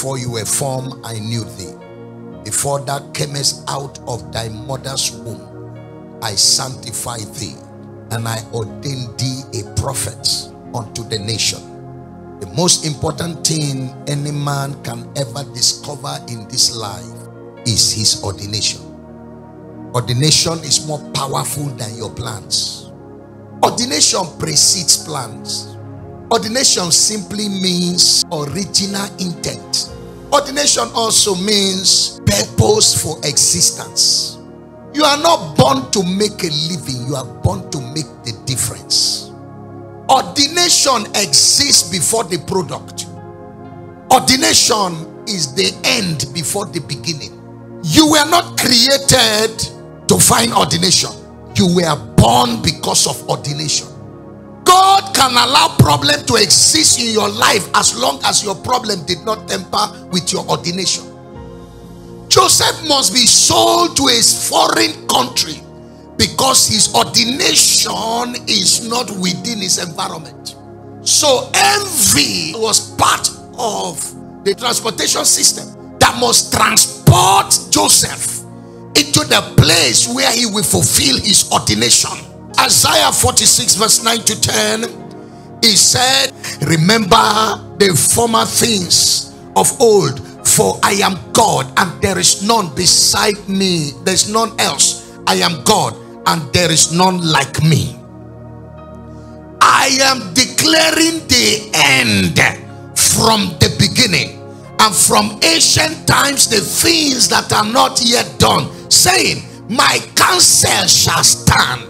before you were formed, I knew thee. Before thou camest out of thy mother's womb, I sanctify thee, and I ordain thee a prophet unto the nation. The most important thing any man can ever discover in this life is his ordination. Ordination is more powerful than your plans. Ordination precedes plans. Ordination simply means original intent. Ordination also means purpose for existence. You are not born to make a living, you are born to make the difference. Ordination exists before the product. Ordination is the end before the beginning. You were not created to find ordination. You were born because of ordination. God can allow problem to exist in your life as long as your problem did not temper with your ordination. Joseph must be sold to a foreign country because his ordination is not within his environment. So envy was part of the transportation system that must transport Joseph into the place where he will fulfill his ordination. Isaiah 46, verse 9 to 10, he said, Remember the former things of old, for I am God and there is none beside me. There's none else. I am God and there is none like me. I am declaring the end from the beginning and from ancient times the things that are not yet done, saying, My counsel shall stand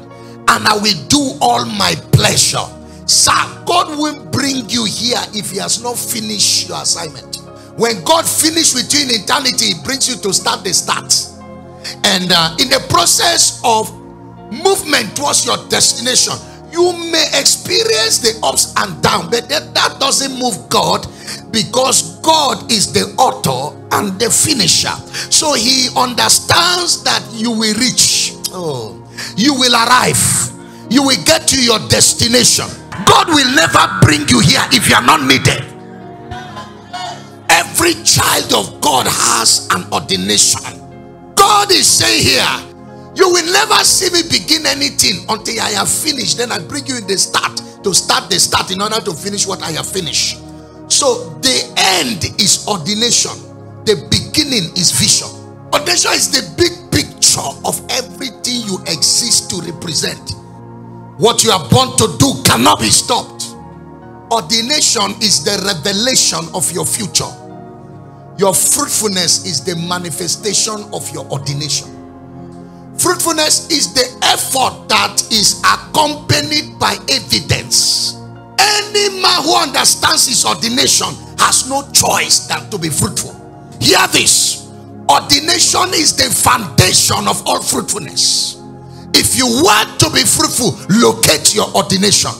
and I will do all my pleasure. Sir, God will bring you here if He has not finished your assignment. When God finishes with you in eternity, He brings you to start the start. And uh, in the process of movement towards your destination, you may experience the ups and downs, but that, that doesn't move God because God is the author and the finisher. So He understands that you will reach. Oh you will arrive. You will get to your destination. God will never bring you here if you are not needed. Every child of god has an ordination. God is saying here you will never see me begin anything until i have finished. Then i bring you in the start to start the start in order to finish what i have finished. So the end is ordination. The beginning is vision. Ordination is the big picture of everything you exist to represent. What you are born to do cannot be stopped. Ordination is the revelation of your future. Your fruitfulness is the manifestation of your ordination. Fruitfulness is the effort that is accompanied by evidence. Any man who understands his ordination has no choice than to be fruitful. Hear this ordination is the foundation of all fruitfulness. If you want to be fruitful, locate your ordination.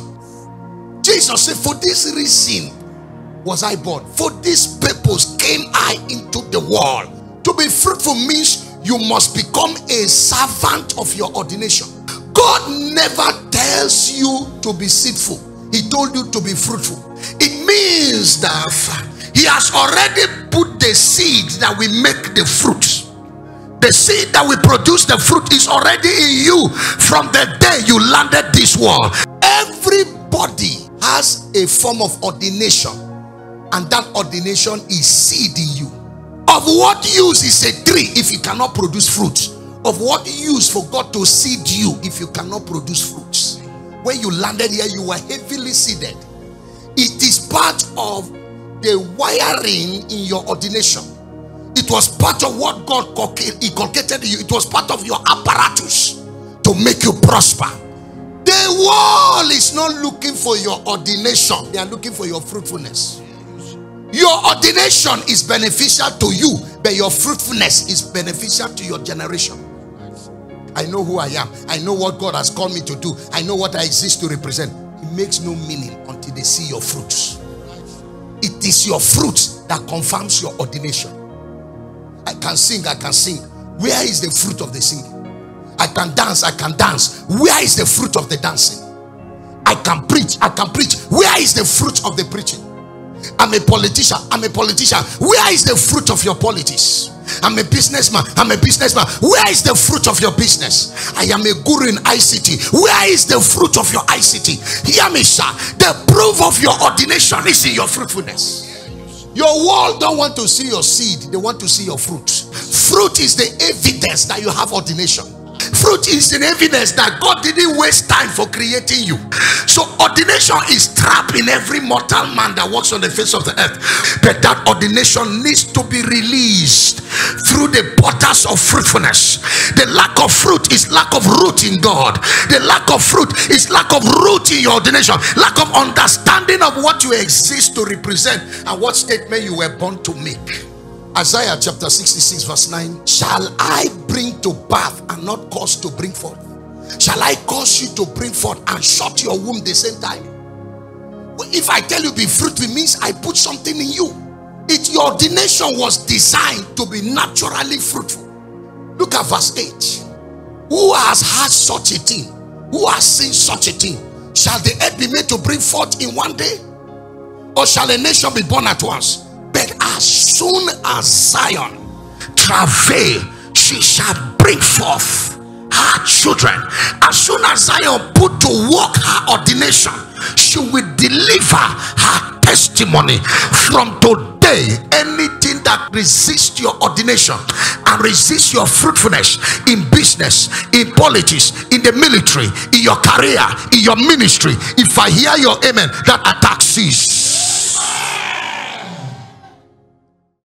Jesus said, For this reason was I born, for this purpose came I into the world. To be fruitful means you must become a servant of your ordination. God never tells you to be sinful, He told you to be fruitful. It means that he has already put the seed that will make the fruit. The seed that will produce the fruit is already in you from the day you landed this world. Everybody has a form of ordination, and that ordination is seed in you. Of what use is a tree if you cannot produce fruit? Of what use for God to seed you if you cannot produce fruits? When you landed here, you were heavily seeded. It is part of the wiring in your ordination. It was part of what God inculcated you. It was part of your apparatus to make you prosper. The world is not looking for your ordination, they are looking for your fruitfulness. Your ordination is beneficial to you, but your fruitfulness is beneficial to your generation. I know who I am. I know what God has called me to do. I know what I exist to represent. It makes no meaning until they see your fruits. It is your fruit that confirms your ordination. I can sing, I can sing. Where is the fruit of the singing? I can dance, I can dance. Where is the fruit of the dancing? I can preach, I can preach. Where is the fruit of the preaching? I'm a politician. I'm a politician. Where is the fruit of your politics? I'm a businessman. I'm a businessman. Where is the fruit of your business? I am a guru in ICT. Where is the fruit of your ICT? Hear me, sir. The proof of your ordination is in your fruitfulness. Your world don't want to see your seed, they want to see your fruit. Fruit is the evidence that you have ordination. Fruit is an evidence that God didn't waste time for creating you. So ordination is trapped in every mortal man that walks on the face of the earth. But that ordination needs to be released through the portals of fruitfulness. The lack of fruit is lack of root in God. The lack of fruit is lack of root in your ordination. Lack of understanding of what you exist to represent and what statement you were born to make. Isaiah chapter 66, verse 9. Shall I bring to birth and not cause to bring forth? Shall I cause you to bring forth and shut your womb the same time? If I tell you be fruitful, means I put something in you. It your ordination was designed to be naturally fruitful. Look at verse 8. Who has had such a thing? Who has seen such a thing? Shall the earth be made to bring forth in one day? Or shall a nation be born at once? As soon as Zion travail, she shall bring forth her children. As soon as Zion put to work her ordination, she will deliver her testimony from today. Anything that resists your ordination and resists your fruitfulness in business, in politics, in the military, in your career, in your ministry, if I hear your amen, that attack cease